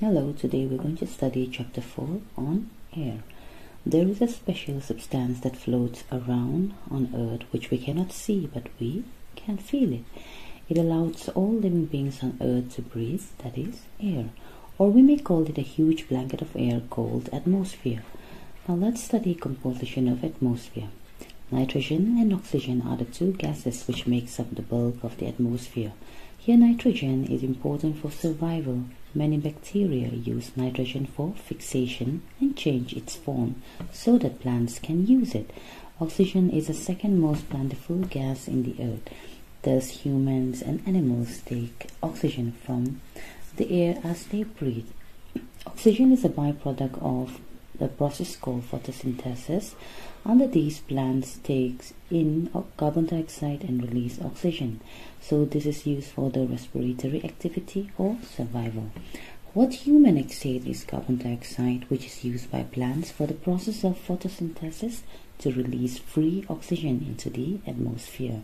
Hello, today we're going to study chapter 4 on air. There is a special substance that floats around on earth which we cannot see but we can feel it. It allows all living beings on earth to breathe, that is, air. Or we may call it a huge blanket of air called atmosphere. Now let's study composition of atmosphere. Nitrogen and oxygen are the two gases which makes up the bulk of the atmosphere. Here nitrogen is important for survival. Many bacteria use nitrogen for fixation and change its form so that plants can use it. Oxygen is the second most plentiful gas in the earth. Thus humans and animals take oxygen from the air as they breathe. Oxygen is a byproduct of the process called photosynthesis. Under these, plants takes in carbon dioxide and release oxygen. So this is used for the respiratory activity or survival. What human exhale is carbon dioxide, which is used by plants for the process of photosynthesis to release free oxygen into the atmosphere.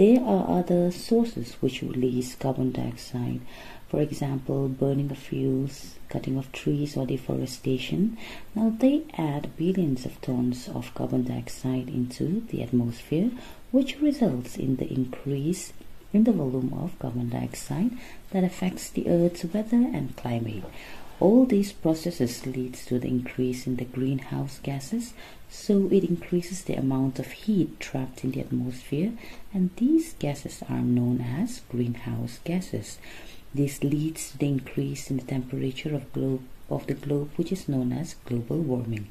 There are other sources which release carbon dioxide for example, burning of fuels, cutting of trees, or deforestation. Now they add billions of tons of carbon dioxide into the atmosphere, which results in the increase in the volume of carbon dioxide that affects the Earth's weather and climate. All these processes leads to the increase in the greenhouse gases, so it increases the amount of heat trapped in the atmosphere, and these gases are known as greenhouse gases. This leads to the increase in the temperature of, of the globe, which is known as global warming.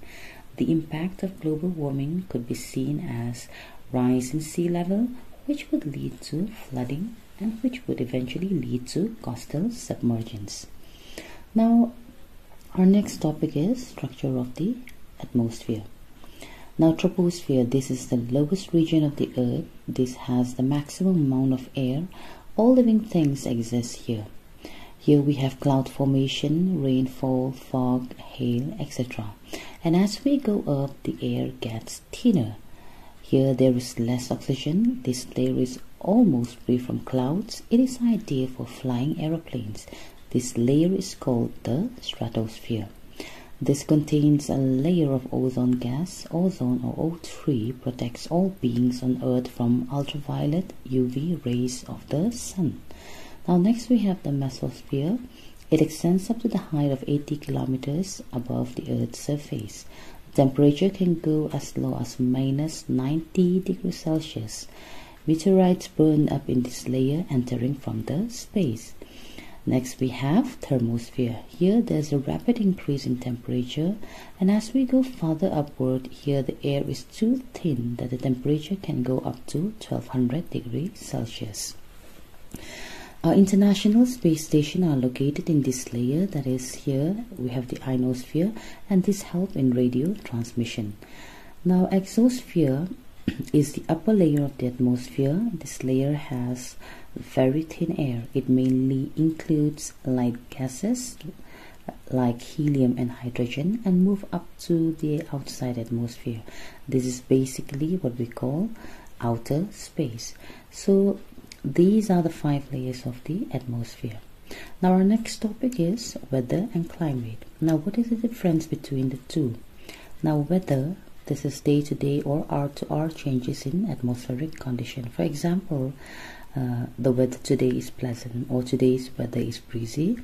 The impact of global warming could be seen as rise in sea level, which would lead to flooding and which would eventually lead to coastal submergence. Now, our next topic is structure of the atmosphere. Now, troposphere, this is the lowest region of the earth. This has the maximum amount of air all living things exist here. Here we have cloud formation, rainfall, fog, hail, etc. And as we go up, the air gets thinner. Here there is less oxygen. This layer is almost free from clouds. It is ideal for flying aeroplanes. This layer is called the stratosphere. This contains a layer of ozone gas. Ozone or O3 protects all beings on Earth from ultraviolet UV rays of the sun. Now next we have the mesosphere. It extends up to the height of 80 kilometers above the Earth's surface. Temperature can go as low as minus 90 degrees Celsius. Meteorites burn up in this layer entering from the space. Next we have thermosphere. Here there's a rapid increase in temperature and as we go further upward here the air is too thin that the temperature can go up to 1200 degrees Celsius. Our International Space Station are located in this layer that is here we have the ionosphere and this help in radio transmission. Now exosphere is the upper layer of the atmosphere. This layer has very thin air. It mainly includes light gases like helium and hydrogen and move up to the outside atmosphere. This is basically what we call outer space. So these are the five layers of the atmosphere. Now our next topic is weather and climate. Now what is the difference between the two? Now weather this is day to day or hour to hour changes in atmospheric condition. For example, uh, the weather today is pleasant or today's weather is breezy,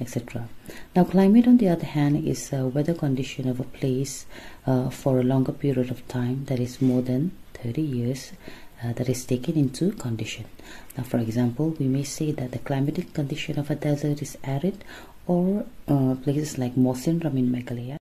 etc. Now, climate, on the other hand, is a weather condition of a place uh, for a longer period of time that is more than 30 years uh, that is taken into condition. Now, for example, we may say that the climatic condition of a desert is arid or uh, places like Mawsynram in Meghalaya